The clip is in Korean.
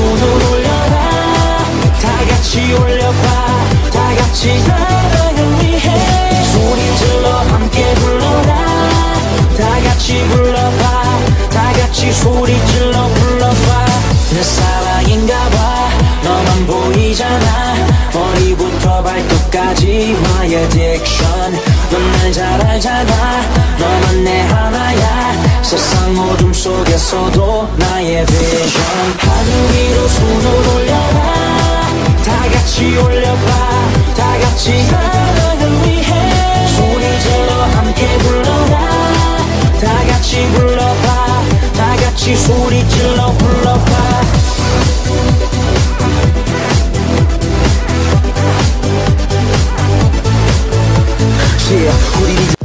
손을 올려라. 다 같이 올려봐. 다 같이 나랑을 위해. 소리질러 함께 불러라. 다 같이 불러봐. 다 같이 소리질러 불러봐. 내 사랑인가봐. 너만 보이잖아. 머리부터 발끝까지 my addiction. 넌 날 잘 알잖아. 너만 내 하나야. 세상 어둠 속에서도 나의 vision. 하나를 위해 소리 질러 함께 불러라. 다 같이 불러봐. 다 같이 소리 질러 불러봐. Yeah, 우리